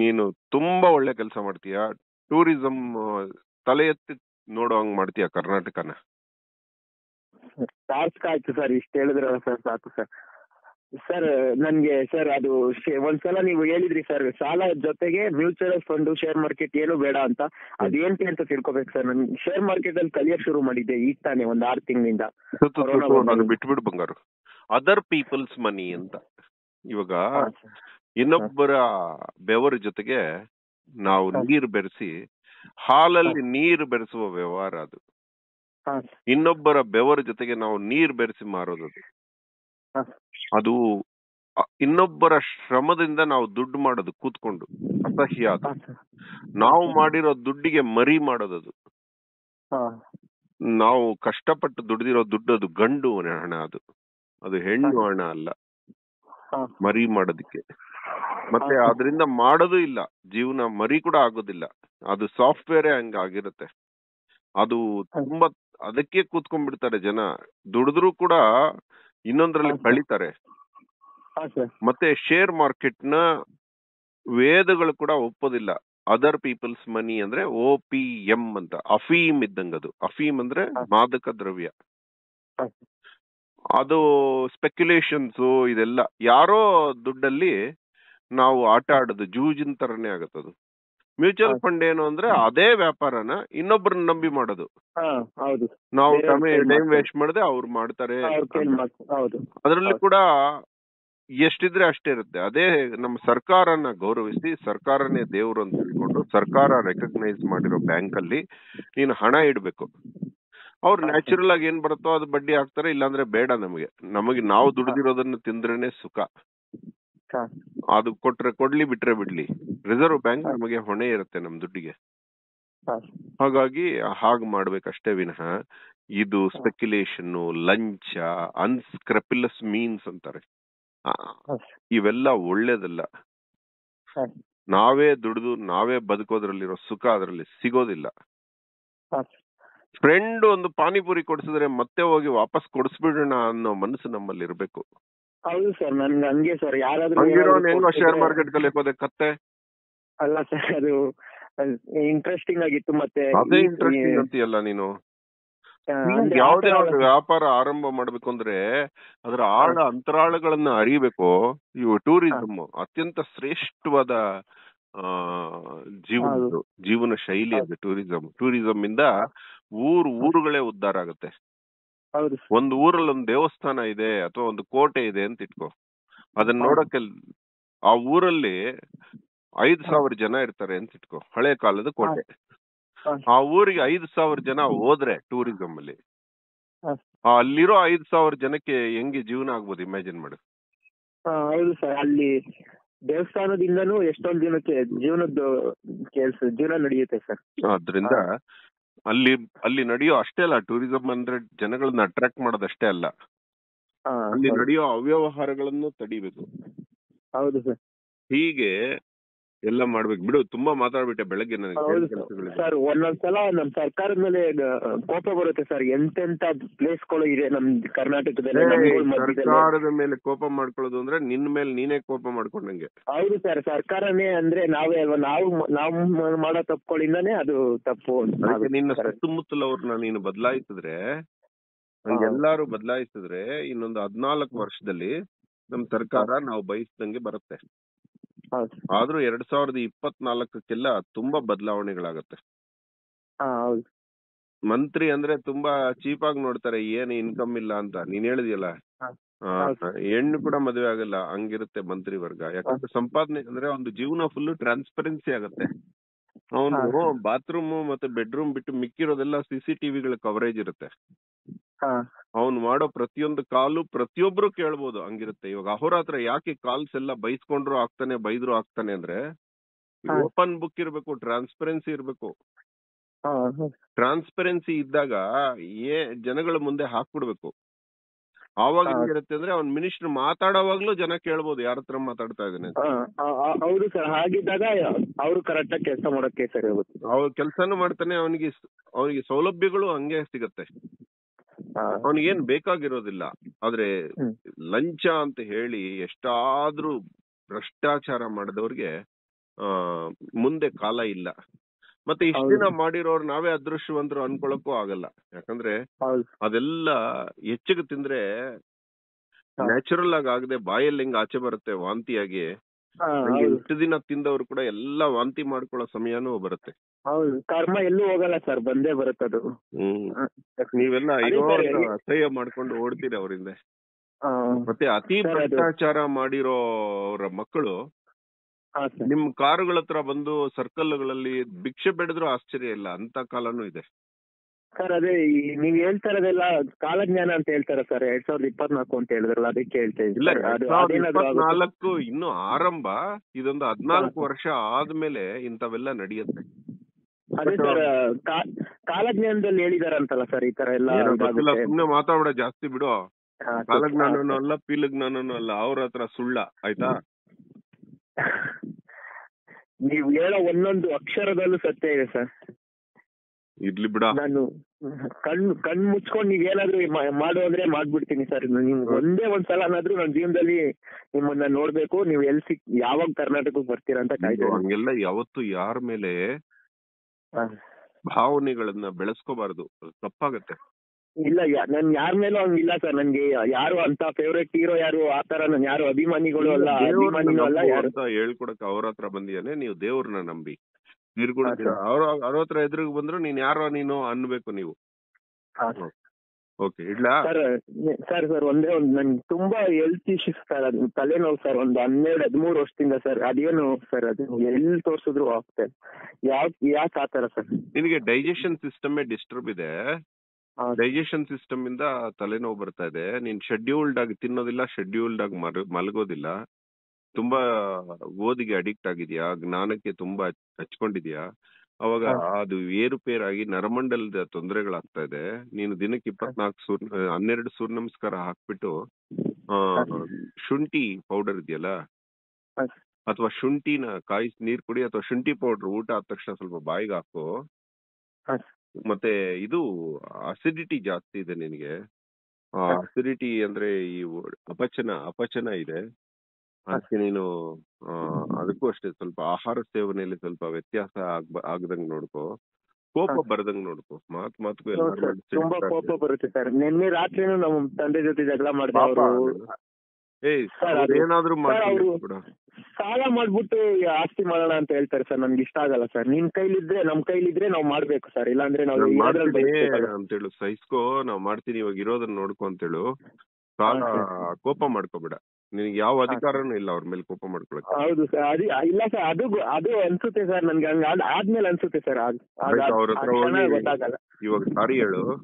ನೀನು ತುಂಬಾ ಒಳ್ಳೆ ಕೆಲಸ ಮಾಡ್ತೀಯಾ? ಟೂರಿಸಂ ತಲೆ ಎತ್ತಿ ನೋಡೋ ಹಂಗ್ ಮಾಡ್ತೀಯ ಕರ್ನಾಟಕನ? ಸಾರ್ಥಕ ಆಯ್ತು ಸರ್ ಇಷ್ಟು ಹೇಳಿದ್ರಲ್ಲ ಸರ್ ಸಾಕು ಸರ್ ಸರ್ ನನ್ಗೆ ಸರ್ ಅದು ಒಂದ್ ಒಂದ್ಸಲ ನೀವು ಹೇಳಿದ್ರಿ ಸರ್ ಸಾಲ ಜೊತೆಗೆ ಮ್ಯೂಚುವಲ್ ಫಂಡ್ ಶೇರ್ ಮಾರ್ಕೆಟ್ ಏನು ಬೇಡ ಅಂತ. ಅದೇಂಟಿ ಅಂತ ತಿಳ್ಕೊಬೇಕು ಸರ್ ನನ್ ಶೇರ್ ಮಾರ್ಕೆಟ್ ಅಲ್ಲಿ ಕಲಿಯಕ್ ಶುರು ಮಾಡಿದ್ದೆ ಈಗ ತಾನೇ ಒಂದ್ ಆರು ತಿಂಗಳಿಂದ. ಬಿಟ್ಬಿಡು ಬಂಗಾರು. ಅದರ್ ಪೀಪಲ್ಸ್ ಮನಿ ಅಂತ. ಇವಾಗ ಇನ್ನೊಬ್ಬರ ಬೆವರ ಜೊತೆಗೆ ನಾವು. ನೀರು ಬೆರೆಸಿ ಹಾಲಲ್ಲಿ ನೀರು ಬೆರೆಸುವ ವ್ಯವಹಾರ ಅದು. ಇನ್ನೊಬ್ಬರ ಬೆವರ ಜೊತೆಗೆ ನಾವು ನೀರ್ ಬೆರೆಸಿ ಮಾರೋದು ಅದು. ಅದು ಇನ್ನೊಬ್ಬರ ಶ್ರಮದಿಂದ ನಾವು ದುಡ್ಡು ಮಾಡೋದು ಕೂತ್ಕೊಂಡು ಅಸಹ್ಯ ಅದು ನಾವು ಮಾಡಿರೋ ದುಡ್ಡಿಗೆ ಮರಿ ಮಾಡೋದದು ನಾವು ಕಷ್ಟಪಟ್ಟು ದುಡ್ದಿರೋ ದುಡ್ಡು ಅದು ಗಂಡು ಹಣ ಅದು. ಅದು ಹೆಣ್ಣು ಹಣ ಅಲ್ಲ. ಮರಿ ಮಾಡೋದಕ್ಕೆ. ಮತ್ತೆ ಅದರಿಂದ ಮಾಡೋದು ಇಲ್ಲ. ಜೀವನ ಮರಿ ಕೂಡ ಆಗೋದಿಲ್ಲ. ಅದು ಸಾಫ್ಟ್ವೇರ್ ಹಂಗ ಆಗಿರುತ್ತೆ ಅದು ತುಂಬಾ ಅದಕ್ಕೆ ಕೂತ್ಕೊಂಡ್ಬಿಡ್ತಾರೆ ಜನ. ದುಡಿದ್ರು ಕೂಡ ಇನ್ನೊಂದ್ರಲ್ಲಿ ಬೆಳಿತಾರೆ. ಮತ್ತೆ ಶೇರ್ ಮಾರ್ಕೆಟ್ನ ವೇದಗಳು ಕೂಡ ಒಪ್ಪೋದಿಲ್ಲ. ಅದರ್ ಪೀಪಲ್ಸ್ ಮನಿ ಅಂದ್ರೆ ಓ ಪಿ ಎಂ ಅಂತ. ಅಫೀಮ್ ಇದ್ದಂಗದು ಅಫೀಮ್ ಅಂದ್ರೆ. ಮಾದಕ ದ್ರವ್ಯ. ಅದು ಸ್ಪೆಕ್ಯುಲೇಷನ್ಸ್ ಇದೆಲ್ಲ. ಯಾರೋ ದುಡ್ಡಲ್ಲಿ ನಾವು ಆಟ ಆಡೋದು ಜೂಜಿನ ತರನೇ ಆಗತ್ತದು. ಮ್ಯೂಚುವಲ್ ಫಂಡ್ ಏನು ಅಂದ್ರೆ ಅದೇ ವ್ಯಾಪಾರನ ಇನ್ನೊಬ್ಬರನ್ನ ನಂಬಿ ಮಾಡೋದು. ಹೌದು. ನಾವು ಟೈಮ್ ವೇಸ್ಟ್ ಮಾಡದೆ ಅವ್ರು ಮಾಡ್ತಾರೆ ಅದರಲ್ಲಿ. ಕೂಡ ಎಷ್ಟಿದ್ರೆ ಅಷ್ಟೇ ಇರುತ್ತೆ. ಅದೇ ನಮ್ಮ ಸರ್ಕಾರನ ಗೌರವಿಸಿ ಸರ್ಕಾರನೇ ದೇವ್ರು ಅಂತ ಹೇಳ್ಕೊಂಡು ಸರ್ಕಾರ ರೆಕಗ್ನೈಸ್ ಮಾಡಿರೋ ಬ್ಯಾಂಕ್ ಅಲ್ಲಿ ನೀನು ಹಣ ಇಡ್ಬೇಕು. ಅವ್ರು ನ್ಯಾಚುರಲ್ ಆಗಿ ಏನ್ ಬರುತ್ತೋ ಅದು ಬಡ್ಡಿ ಹಾಕ್ತಾರೆ ಇಲ್ಲಾಂದ್ರೆ ಬೇಡ ನಮಗೆ. ನಮಗೆ ನಾವು ದುಡ್ದಿರೋದನ್ನ ತಿಂದ್ರೇನೆ ಸುಖ. ಅದು ಕೊಟ್ರೆ ಕೊಡ್ಲಿ ಬಿಟ್ರೆ ಬಿಡ್ಲಿ. ರಿಸರ್ವ್ ಬ್ಯಾಂಕ್ ನಮಗೆ ಹೊಣೆ ಇರುತ್ತೆ ನಮ್ ದುಡ್ಡಿಗೆ. ಹಾಗಾಗಿ ಹಾಗ್ ಮಾಡ್ಬೇಕಷ್ಟೇ ವಿನಃ ಇದು ಸ್ಪೆಕ್ಯುಲೇಷನ್ ಲಂಚ ಅನ್ಸ್ಕ್ರಪಿಲಸ್ ಮೀನ್ಸ್ ಅಂತಾರೆ. ಇವೆಲ್ಲ ಒಳ್ಳೇದಲ್ಲ. ನಾವೇ ದುಡಿದು ನಾವೇ ಬದುಕೋದ್ರಲ್ಲಿರೋ ಸುಖ ಅದರಲ್ಲಿ ಸಿಗೋದಿಲ್ಲ. ಫ್ರೆಂಡ್ ಒಂದು ಪಾನಿಪುರಿ ಕೊಡಿಸಿದ್ರೆ ಮತ್ತೆ ಹೋಗಿ ವಾಪಸ್ ಕೊಡಿಸ್ಬಿಡೋಣ ಅನ್ನೋ ಮನಸ್ಸು ನಮ್ಮಲ್ಲಿ ಇರಬೇಕು ಹೌದು ಸರ್ ನನ್ಗೆ ಹಂಗೆ ಸರ್ ಯಾರಾದ್ರೂ ಶೇರ್ ಮಾರ್ಕೆಟ್ ಕಲಿಯೋದೆ ಕತ್ತೆ? ಅಲ್ಲ ಸರ್ ಅದು ಇಂಟ್ರೆಸ್ಟಿಂಗ್ ಆಗಿತ್ತು ಮತ್ತೆ ಅದೇ ಇಂಟ್ರೆಸ್ಟಿಂಗ್ ಅಂತೀಯಲ್ಲ ನೀನು. ಯಾವುದೇ ಒಂದು ವ್ಯಾಪಾರ ಆರಂಭ ಮಾಡ್ಬೇಕು ಅಂದ್ರೆ ಅದರ ಆಳ ಅಂತರಾಳಗಳನ್ನ ಅರಿಬೇಕು. ಇವು ಟೂರಿಸಂ ಅತ್ಯಂತ ಶ್ರೇಷ್ಠವಾದ ಆ ಜೀವನ ಜೀವನ ಶೈಲಿ ಅದು ಟೂರಿಸಂ ಟೂರಿಸಂ ಇಂದ ಊರು ಊರುಗಳೇ ಉದ್ಧಾರ ಆಗುತ್ತೆ. ಒಂದು ಊರಲ್ಲಿ ಒಂದು ದೇವಸ್ಥಾನ ಇದೆ ಅಥವಾ ಒಂದು ಕೋಟೆ ಇದೆ ಅಂತ ಇಟ್ಕೋ. ಅದನ್ನ ನೋಡಕ್ಕೆ ಆ ಊರಲ್ಲಿ ಐದ್ ಸಾವಿರ ಜನ ಇರ್ತಾರೆ ಅಂತ ಇಟ್ಕೋ ಹಳೆ ಕಾಲದ ಕೋಟೆ. ಆ ಊರಿಗೆ ಐದು ಸಾವಿರ ಜನ ಹೋದ್ರೆ ಟೂರಿಸಂ ಅಲ್ಲಿ. ಅಲ್ಲಿರೋ ಐದು ಸಾವಿರ ಜನಕ್ಕೆ ಹೆಂಗೆ ಜೀವನ ಆಗ್ಬೋದು ಇಮ್ಯಾಜಿನ್ ಮಾಡು. ಹೌದು ಸರ್. ಅಲ್ಲಿ ದೇವಸ್ಥಾನದಿಂದನು ಎಷ್ಟೊಂದು ಜನಕ್ಕೆ ಜೀವನದ ಕೆಲಸ ಜೀವನ ನಡೆಯುತ್ತೆ ಸರ್. ಆದ್ರಿಂದ ಅಲ್ಲಿ ಅಲ್ಲಿ ನಡೆಯೋ ಅಷ್ಟೇ ಅಲ್ಲ ಟೂರಿಸಂ ಅಂದ್ರೆ ಜನಗಳನ್ನ ಅಟ್ರಾಕ್ಟ್ ಮಾಡೋದಷ್ಟೇ ಅಲ್ಲ. ಅಲ್ಲಿ ನಡೆಯೋ ಅವ್ಯವಹಾರಗಳನ್ನು ತಡಿಬೇಕು. ಹೌದು ಸರ್. ಹೀಗೆ ಎಲ್ಲ ಮಾಡ್ಬೇಕು. ಬಿಡು ತುಂಬಾ ಮಾತಾಡ್ಬಿಟ್ಟೆ ಬೆಳಗ್ಗೆ ನನಗೆ. ಸರ್. ಒಂದೊಂದ್ಸಲ ನಮ್ ಸರ್ಕಾರದ ಮೇಲೆ ಕೋಪ ಬರುತ್ತೆ ಸರ್. ಎಂತೆಂತ ಪ್ಲೇಸ್ಗಳು ಇದೆ ನಮ್ ಕರ್ನಾಟಕದಲ್ಲಿ. ಸರ್ಕಾರದ ಮೇಲೆ ಕೋಪ ಮಾಡ್ಕೊಳ್ಳೋದು ಅಂದ್ರೆ ನಿನ್ ಮೇಲೆ ನೀನೇ ಕೋಪ ಮಾಡ್ಕೊಂಡಂಗೆ. ಹೌದು ಸರ್. ಸರ್ಕಾರನೇ ಅಂದ್ರೆ ನಾವೇ ಅಲ್ವಾ? ನಾವು ನಾವು ಮಾಡೋ ತಪ್ಪುಗಳಿಂದಾನೇ ಅದು ತಪ್ಪು ನಿನ್ನ. ಸುತ್ತಮುತ್ತಲವ್ರನ್ನ ನೀನು ಬದಲಾಯಿಸಿದ್ರೆ ಎಲ್ಲಾರು ಬದಲಾಯಿಸಿದ್ರೆ ಇನ್ನೊಂದು ಹದ್ನಾಲ್ಕು ವರ್ಷದಲ್ಲಿ ನಮ್ ಸರ್ಕಾರ ನಾವು ಬಯಸ್ದಂಗೆ ಬರುತ್ತೆ. ಆದ್ರೂ ಎರಡ್ ಸಾವಿರದ ಇಪ್ಪತ್ನಾಲ್ಕಕ್ಕೆಲ್ಲ ತುಂಬಾ ಬದಲಾವಣೆಗಳಾಗತ್ತೆ. ಹೌದು. ಮಂತ್ರಿ ಅಂದ್ರೆ ತುಂಬಾ ಚೀಪ್ ಆಗಿ ನೋಡ್ತಾರೆ ಏನ್ ಇನ್ಕಮ್ ಇಲ್ಲ ಅಂತ. ನೀನ್ ಹೇಳಿದ್ಯಲ್ಲ. ಹೆಣ್ಣು ಕೂಡ ಮದುವೆ ಆಗಲ್ಲ ಹಂಗಿರುತ್ತೆ ಮಂತ್ರಿ ವರ್ಗ. ಯಾಕಂದ್ರೆ ಸಂಪಾದನೆ ಅಂದ್ರೆ ಒಂದು ಜೀವನ ಫುಲ್ ಟ್ರಾನ್ಸ್ಪರೆನ್ಸಿ ಆಗತ್ತೆ. ಅವನು ಬಾತ್ರೂಮ್ ಮತ್ತೆ ಬೆಡ್ರೂಮ್ ಬಿಟ್ಟು ಮಿಕ್ಕಿರೋದೆಲ್ಲ ಸಿಸಿಟಿವಿಗಳ ಕವರೇಜ್ ಇರುತ್ತೆ. ಅವ್ನು ಮಾಡೋ ಪ್ರತಿಯೊಂದು ಕಾಲು ಪ್ರತಿಯೊಬ್ರು ಕೇಳ್ಬೋದು ಹಂಗಿರುತ್ತೆ. ಇವಾಗ ಅಹೋರಾತ್ರ ಯಾಕೆ ಕಾಲ್ಸ್ ಎಲ್ಲ ಬೈಸ್ಕೊಂಡ್ರು ಆಗ್ತಾನೆ ಬೈದ್ರು ಆಗ್ತಾನೆ ಅಂದ್ರೆ ಓಪನ್ ಬುಕ್ ಇರ್ಬೇಕು ಟ್ರಾನ್ಸ್ಪರೆನ್ಸಿ ಇರ್ಬೇಕು. ಟ್ರಾನ್ಸ್ಪರೆನ್ಸಿ ಇದ್ದಾಗ ಏ ಜನಗಳ ಮುಂದೆ ಹಾಕ್ಬಿಡ್ಬೇಕು. ಆವಾಗ ಏನಿರುತ್ತೆ ಹೆಂಗಿರುತ್ತೆ ಅಂದ್ರೆ ಅವ್ನ್ ಮಿನಿಸ್ಟರ್ ಮಾತಾಡೋವಾಗ್ಲೂ ಜನ ಕೇಳ್ಬೋದು ಯಾರ ಹತ್ರ ಮಾತಾಡ್ತಾ ಇದ್ದಾನೆ ಹೌದು ಸರ್. ಹಾಗಿದ್ದಾಗ ಅವರು ಕರೆಕ್ಟ್ ಆಗಿ ಕೆಲಸ ಮಾಡೋಕೆ ಸರಿ ಹೋಗುತ್ತೆ ಅವ್ರ ಕೆಲಸನೂ ಮಾಡ್ತಾನೆ ಅವನಿಗೆ ಅವನಿಗೆ ಸೌಲಭ್ಯಗಳು ಹಂಗೆ ಸಿಗತ್ತೆ. ಅವನಿಗೇನ್ ಬೇಕಾಗಿರೋದಿಲ್ಲ. ಆದ್ರೆ. ಲಂಚ ಅಂತ ಹೇಳಿ ಎಷ್ಟಾದ್ರೂ ಭ್ರಷ್ಟಾಚಾರ ಮಾಡಿದವ್ರಿಗೆ ಆ ಮುಂದೆ ಕಾಲ ಇಲ್ಲ. ಮತ್ತೆ ಇಷ್ಟ. ದಿನ ಮಾಡಿರೋರು ನಾವೇ ಅದೃಷ್ಟವಂತರು ಅನ್ಕೊಳಕ್ಕೂ ಆಗಲ್ಲ. ಯಾಕಂದ್ರೆ ಅದೆಲ್ಲ ಹೆಚ್ಚಿಗೆ ತಿಂದ್ರೆ ನ್ಯಾಚುರಲ್ ಆಗಿ ಆಗದೆ ಬಾಯಲ್ಲಿ ಹೆಂಗ್ ಆಚೆ ಬರುತ್ತೆ ವಾಂತಿಯಾಗಿ ಇಷ್ಟು ದಿನ ತಿಂದವರು ಕೂಡ ಎಲ್ಲ ವಾಂತಿ ಮಾಡ್ಕೊಳ್ಳೋ ಸಮಯನೂ ಬರುತ್ತೆ. ಹೌದು. ಕರ್ಮ ಎಲ್ಲೂ ಹೋಗಲ್ಲ ಸರ್ ಬಂದೇ ಬರುತ್ತದು. ನೀವೆಲ್ಲ ಇರೋರ್ನ ಅಸಹ್ಯ ಮಾಡ್ಕೊಂಡು ಓಡ್ತೀರಿ ಅವರಿಂದ. ಮತ್ತೆ ಅತಿ ಭ್ರಷ್ಟಾಚಾರ ಮಾಡಿರೋ ಅವರ ಮಕ್ಕಳು ನಿಮ್ ಕಾರುಗಳ ಹತ್ರ ಬಂದು ಸರ್ಕಲ್ಗಳಲ್ಲಿ ಭಿಕ್ಷೆ ಬೆಳೆದ್ರು ಆಶ್ಚರ್ಯ ಇಲ್ಲ. ಅಂತ ಕಾಲನೂ ಇದೆ. ಸರ್ ಅದೇ ನೀವ್ ಹೇಳ್ತಾ ಇರೋದೆಲ್ಲ ಕಾಲಜ್ಞಾನ ಅಂತ ಹೇಳ್ತಾರೆ ಸರ್? ಎರಡ್ ಸಾವಿರದ ಇಪ್ಪತ್ನಾಲ್ಕು ಅಂತ ಹೇಳಿದ್ರಲ್ಲ ಅದಕ್ಕೆ ಹೇಳ್ತಾ ಇನ್ನು ಆರಂಭ. ಇದೊಂದು ಹದ್ನಾಲ್ಕು ವರ್ಷ ಆದ್ಮೇಲೆ ಇಂಥವೆಲ್ಲ ನಡೆಯುತ್ತೆ. ಅದೇ But, ಸರ್ ಕಾಲಜ್ಞಾನದಲ್ಲಿ ಹೇಳಿದಾರಂತಲ್ಲ ಸರ್ ಈ ತರ ಎಲ್ಲ ಸುಮ್ನೆ ಮಾತಾಡ ಜಾಸ್ತಿ ಬಿಡು. ಕಾಲಜ್ಞಾನನು ಅಲ್ಲ ಪೀಲಜ್ಞಾನನೂ ಅಲ್ಲ ಅವ್ರ ಹತ್ರ ಸುಳ್ಳ ಆಯ್ತಾ? ನೀವು ಹೇಳೋ ಒಂದೊಂದು ಅಕ್ಷರದಲ್ಲೂ ಸತ್ಯ ಇದೆ ಸರ್. ಇರ್ಲಿ ಬಿಡ. ನಾನು ಕಣ್ಣು ಕಣ್ ಮುಚ್ಕೊಂಡು ನೀವ್ ಏನಾದ್ರು ಮಾ- ಮಾಡು ಅಂದ್ರೆ ಮಾಡ್ಬಿಡ್ತೀನಿ ಸರ್. ನಿಮ್ಗೆ ಒಂದೇ ಒಂದ್ ಸಲನಾದ್ರೂ ನನ್ನ ಜೀವನದಲ್ಲಿ ನಿಮ್ಮನ್ನ ನೋಡ್ಬೇಕು ನೀವು ಎಲ್ ಸಿಕ್ ಯಾವಾಗ ಕರ್ನಾಟಕಕ್ಕೆ ಬರ್ತೀರಾ ಅಂತ ಕಾಯ್ದೆ ಹಂಗೆಲ್ಲ ಯಾವತ್ತು ಯಾರ ಮೇಲೆ ಭಾವನೆಗಳನ್ನ ಬೆಳೆಸ್ಕೋಬಾರ್ದು. ತಪ್ಪಾಗತ್ತೆ. ಇಲ್ಲ ನನ್ ಯಾರ ಮೇಲೂ ಹಂಗಿಲ್ಲ ಸರ್. ನನ್ಗೆ ಯಾರು ಅಂತ ಫೇವ್ರೆಟ್ ಹೀರೋ ಯಾರು ಆತರ ನನ್ ಯಾರು ಅಭಿಮಾನಿಗಳು ಅಲ್ಲ ಅಭಿಮಾನಿಗಳು ಅಲ್ಲ ಯಾರು. ಅಂತ ಹೇಳ್ಕೊಡಕ್ ಅವ್ರ ಹತ್ರ ಬಂದಿಯಾನೆ ನೀವು ದೇವ್ರನ್ನ ನಂಬಿ. ನಿರ್ಗುಣ. ಅವ್ರ ಅವ್ರ ಹತ್ರ ಎದುರಿಗೆ ಬಂದ್ರು ನೀನ್ ಯಾರೋ ನೀನು ಅನ್ಬೇಕು ನೀವು. ಓಕೆ ಇಡ್ಲಾ? ಸರ್ ಸರ್ ಸರ್ ಒಂದೇ ಒಂದು ನಂಗೆ ತುಂಬಾ ಹೆಲ್ತ್ ಇಶ್ಯೂಸ್ ಸರ್ ಅದು ತಲೆನೋವು ಸರ್ ಒಂದು ಹನ್ನೆರಡು ಹದಿಮೂರು ವರ್ಷದಿಂದ ಸರ್ ಅದೇನು ಸರ್ ಅದು ಎಲ್ಲಿ ತೋರ್ಸಿದ್ರು ಆಗ್ತಾ ಯಾಕ್ ಯಾಕೆ ಆತರ ಸರ್ ನಿನಗೆ ಡೈಜೆಷನ್ ಸಿಸ್ಟಮ್ ಡಿಸ್ಟರ್ಬ್ ಇದೆ. ಡೈಜೆಷನ್ ಸಿಸ್ಟಮ್ ಇಂದ ತಲೆನೋವು ಬರ್ತಾ ಇದೆ. ನೀನ್ ಶೆಡ್ಯೂಲ್ಡ್ ಆಗಿ ತಿನ್ನೋದಿಲ್ಲ ಶೆಡ್ಯೂಲ್ಡ್ ಆಗಿ ಮಲಗೋದಿಲ್ಲ. ತುಂಬಾ ಓದಿಗೆ ಅಡಿಕ್ಟ್ ಆಗಿದ್ಯಾ? ಜ್ಞಾನಕ್ಕೆ ತುಂಬಾ ಹಚ್- ಹಚ್ಕೊಂಡಿದ್ಯಾ? ಅವಾಗ ಅದು ಏರುಪೇರಾಗಿ ನರಮಂಡಲದ ತೊಂದರೆಗಳಾಗ್ತಾ ಇದೆ. ನೀನು ದಿನಕ್ಕೆ ಇಪ್ಪತ್ನಾಲ್ಕು ಸೂರ್ ಹನ್ನೆರಡು ಸೂರ್ಯ ನಮಸ್ಕಾರ ಹಾಕ್ಬಿಟ್ಟು ಆ, ಶುಂಠಿ ಪೌಡರ್ ಇದೆಯಲ್ಲ? ಅಥವಾ ಶುಂಠಿನ ಕಾಯಿಸಿ ನೀರ್ ಕುಡಿ ಅಥವಾ ಶುಂಠಿ ಪೌಡರ್ ಊಟ ಆದ ತಕ್ಷಣ ಸ್ವಲ್ಪ ಬಾಯಿಗೆ ಹಾಕು. ಮತ್ತೆ ಇದು ಅಸಿಡಿಟಿ ಜಾಸ್ತಿ ಇದೆ ನಿನಗೆ. ಅಸಿಡಿಟಿ ಅಂದ್ರೆ ಈ ಅಪಚನ ಅಪಚನ ಇದೆ. ಅದಕ್ಕೆ ನೀನು ಆ, ಅದಕ್ಕೂ ಅಷ್ಟೇ ಸ್ವಲ್ಪ ಆಹಾರ ಸೇವನೆಯಲ್ಲಿ ಸ್ವಲ್ಪ ವ್ಯತ್ಯಾಸ ಆಗ್ಬ ಆಗದಂಗ್ ನೋಡ್ಕೋ. ಕೋಪ ಬರದಂಗ್ ನೋಡ್ಕೋ. ಮಾತ್ ಮಾತ್ಗೂ ಎಲ್ಲ ತುಂಬಾ ಕೋಪ. ಬರುತ್ತೆ ಸರ್. ನಿನ್ನೆ ರಾತ್ರಿನೂ ನಮ್ಮ ತಂದೆ ಜೊತೆ ಜಗಳ ಮಾಡಿದೆ ಅವರು. ಏಯ್ ಅದು- ಏನಾದ್ರೂ. ಸಾಲ ಮಾಡ್ಬಿಟ್ಟು ಆಸ್ತಿ ಮಾಡೋಣ ಅಂತ ಹೇಳ್ತಾರೆ ಸರ್. ನಮ್ಗೆ ಇಷ್ಟ ಆಗಲ್ಲ ಸರ್. ನಿಮ್ ಕೈಲಿದ್ರೆ ನಮ್ ಕೈಲಿದ್ರೆ ನಾವ್ ಮಾಡ್ಬೇಕು ಸರ್. ಇಲ್ಲಾಂದ್ರೆ ನಾವು ಅಂತೇಳಿ. ಸಹಿಸ್ಕೋ ನಾವ್ ಮಾಡ್ತೀನಿ ಇವಾಗ ಇರೋದನ್ನ ನೋಡ್ಕೊ ಅಂತೇಳು. ಸಾಲ ಕೋಪ ಮಾಡ್ಕೋಬೇಡ. ನಿನಗೆ ಯಾವ ಅಧಿಕಾರನೂ ಇಲ್ಲ ಅವ್ರ ಮೇಲೆ ಕೋಪ ಮಾಡ್ಕೊಳಕ್ಕೆ. ಹೌದು ಸರ್. ಅದು ಇಲ್ಲ ಸರ್. ಅದು ಅದು ಅನ್ಸುತ್ತೆ ಸರ್ ನನ್ಗೆ. ಹಂಗ ಆದ್ಮೇಲೆ ಅನ್ಸುತ್ತೆ ಸರ್. ಅವ್ರ ಹತ್ರ ಹೋಗಿ- ಇವಾಗ ಸಾರಿ ಹೇಳು.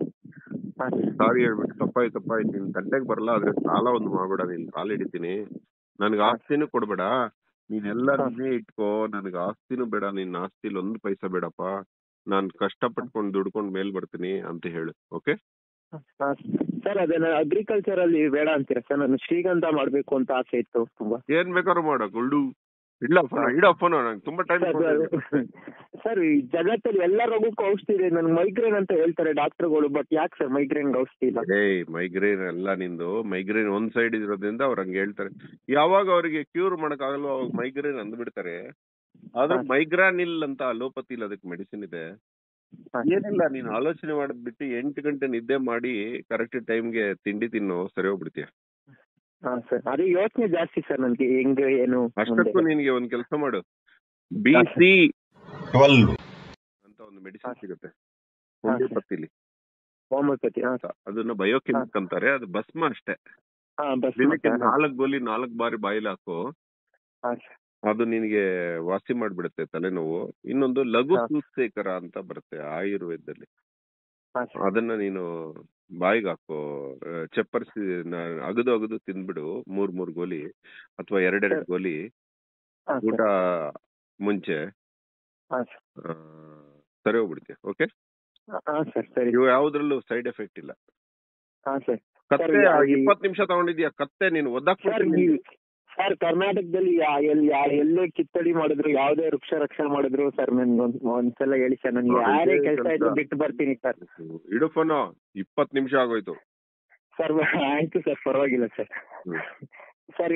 ಸಾರಿ. ಹೇಳ್ಬಿಟ್ಟು ತಪ್ಪಾಯ್ತು ತಪ್ಪಾಯ್ತು. ನಿನ್ ತಂಟೆಗೆ ಬರಲ್ಲ ಆದ್ರೆ ಸಾಲ ಒಂದು ಮಾಡ್ಬೇಡ. ನೀನ್ ಕಾಲ್ ಹಿಡಿತೀನಿ. ನನ್ಗೆ ಆಸ್ತಿನೂ ಕೊಡ್ಬೇಡ. ನೀನೆಲ್ಲ. ನೀನೇ ಇಟ್ಕೋ. ನನ್ಗೆ ಆಸ್ತಿನೂ ಬೇಡ. ನಿನ್ ಆಸ್ತಿಲಿ ಒಂದು ಪೈಸಾ ಬೇಡಪ್ಪ. ನಾನ್ ಕಷ್ಟ ಪಟ್ಕೊಂಡು ದುಡ್ಕೊಂಡ್ ಮೇಲ್ ಬರ್ತೀನಿ ಅಂತ ಹೇಳು. ಓಕೆ? ಹಾ, ಸರ್ ಅದನ್ನ ಅಗ್ರಿಕಲ್ಚರ್ ಅಲ್ಲಿ ಬೇಡ ಅಂತೀರಾ ಸರ್? ನಾನು ಶ್ರೀಗಂಧ ಮಾಡ್ಬೇಕು ಅಂತ ಆಸೆ ಇತ್ತು ತುಂಬಾ. ಏನ್ ಬೇಕಾದ್ರೂ ಮಾಡ ಗುಳ್ಳು ಇಲ್ಲ ಫೋನ್ ಇಡ ಫೋನ್ ನಂಗೆ ತುಂಬಾ ಟೈಮ್ ಸರ್, ಈ ಜಗತ್ತಲ್ಲಿ ಎಲ್ಲ ರೋಗಕ್ಕೂ ಔಷಧಿ ಇದೆ ನನ್ಗೆ ಮೈಗ್ರೇನ್ ಅಂತ ಹೇಳ್ತಾರೆ ಡಾಕ್ಟರ್ಗಳು ಬಟ್ ಯಾಕೆ ಸರ್ ಮೈಗ್ರೇನ್ ಔಷಧಿ ಇಲ್ಲ? ಏ ಮೈಗ್ರೇನ್ ಎಲ್ಲ ನಿಂದು. ಮೈಗ್ರೇನ್ ಒಂದ್ ಸೈಡ್ ಇರೋದ್ರಿಂದ ಅವ್ರ ಹಂಗೆ ಹೇಳ್ತಾರೆ. ಯಾವಾಗ ಅವರಿಗೆ ಕ್ಯೂರ್ ಮಾಡಕ್ ಆಗಲ್ವ ಅವಾಗ ಮೈಗ್ರೇನ್ ಅಂದ್ಬಿಡ್ತಾರೆ. ಆದ್ರೆ ಮೈಗ್ರಾನ್ ಮೈಗ್ರಾನಿಲ್ ಅಂತ ಅಲೋಪತಿಲ್ ಅದಕ್ಕೆ ಮೆಡಿಸಿನ್ ಇದೆ. ಏನಿಲ್ಲ ನೀನು ಆಲೋಚನೆ ಬಿಟ್ಟು ಎಂಟು ಗಂಟೆ ನಿದ್ದೆ ಮಾಡಿ ಕರೆಕ್ಟ್ ಟೈಮ್ಗೆ ತಿಂಡಿ ತಿನ್ನು ಸರಿ ಹೋಗ್ಬಿಡ್ತೀಯ. ಹಾ ಸರ್. ಅದೇ ಯೋಚನೆ ಜಾಸ್ತಿ ಸರ್ ನನ್ಗೆ ಹೆಂಗ್ ಏನು ಅಷ್ಟಕ್ಕೂ ನಿನ್ಗೆ ಒಂದ್ ಕೆಲಸ ಮಾಡು. B C twelve. ಅಂತ ಒಂದು ಮೆಡಿಸಿನ್. ಸಿಗುತ್ತೆ. ಹೋಮಿಯೋಪತಿಲಿ ಹೋಮಿಯೋಪತಿ. ಹಾ ಅದನ್ನ ಬಯೋಕೆಮಿಕ್ ಅಂತಾರೆ ಅದು ಭಸ್ಮ ಅಷ್ಟೇ. ದಿನಕ್ಕೆ ನಾಲ್ಕು ಗೋಲಿ ನಾಲ್ಕು ಬಾರಿ ಬಾಯಿಲ್ ಹಾಕು. ಅದು ನಿನಗೆ ವಾಸಿ ಮಾಡ್ಬಿಡುತ್ತೆ ತಲೆನೋವು. ಇನ್ನೊಂದು ಲಘು. ಸೂತ್ಸೇಕರ ಅಂತ ಬರುತ್ತೆ ಆಯುರ್ವೇದದಲ್ಲಿ. ಅದನ್ನ ನೀನು ಬಾಯಿಗೆ ಹಾಕೋ ಚಪ್ಪರಿಸಿ ಅಗದು ಅಗದು ತಿಂದ್ಬಿಡು. ಮೂರ್ ಮೂರ್ ಗೋಲಿ ಅಥವಾ ಎರಡೆರಡು. ಗೋಲಿ ಊಟ ಮುಂಚೆ ಸರ್ ಆ, ಸರಿ ಹೋಗ್ಬಿಡ್ತೀಯ ಓಕೆ? ಇವು ಯಾವ್ದ್ರಲ್ಲೂ ಸೈಡ್ ಎಫೆಕ್ಟ್ ಇಲ್ಲ. ಕತ್ತೆ ಇಪ್ಪತ್ತು ನಿಮಿಷ ತಗೊಂಡಿದ್ಯಾ ಕತ್ತೆ ನೀನು? ಒದ್ದಾಕ್ಬಿಟ್ಟು ಒದ್ದಾಕ್ಬಿಡ್ತೀನಿ ಸರ್ ಕರ್ನಾಟಕದಲ್ಲಿ ಯಾ- ಎಲ್- ಯಾ- ಎಲ್ಲೇ ಕಿತ್ತಡಿ ಮಾಡಿದ್ರು ಯಾವ್ದೇ ವೃಕ್ಷ ರಕ್ಷಣೆ ಮಾಡಿದ್ರು ಸರ್ ನನ್ಗೆ ಒಂದ್ಸಲ ಹೇಳಿ ಸರ್ ನನ್ಗೆ ಯಾರೇ ಕೆಲಸ. ಇದ್ರು ಬಿಟ್ಟು ಬರ್ತೀನಿ ಸರ್. ಇಡು ಫೋನು ಇಪ್ಪತ್ ನಿಮಿಷ ಆಗೋಯ್ತು. ಸರ್ ಆಯ್ತು ಸರ್ ಪರವಾಗಿಲ್ಲ ಸರ್. ಸರ್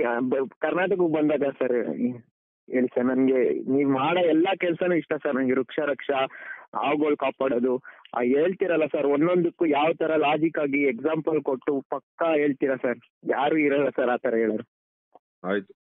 ಕರ್ನಾಟಕಕ್ಕೆ ಬಂದಾಗ ಸರ್ ಹೇಳಿ ಸರ್ ನನ್ಗೆ ನೀವ್ ಮಾಡೋ ಎಲ್ಲಾ ಕೆಲ್ಸನೂ ಇಷ್ಟ ಸರ್ ನಂಗೆ ವೃಕ್ಷ ರಕ್ಷಾ ಹಾವುಗಳು ಕಾಪಾಡೋದು ಹೇಳ್ತೀರಲ್ಲ ಸರ್ ಒಂದೊಂದಕ್ಕೂ ಯಾವ ತರ ಲಾಜಿಕ್ ಆಗಿ ಎಕ್ಸಾಂಪಲ್ ಕೊಟ್ಟು ಪಕ್ಕಾ ಹೇಳ್ತೀರಾ ಸರ್? ಯಾರು ಇರಲ್ಲ ಸರ್ ಆ ತರ ಹೇಳೋರು. ಆಯ್ತು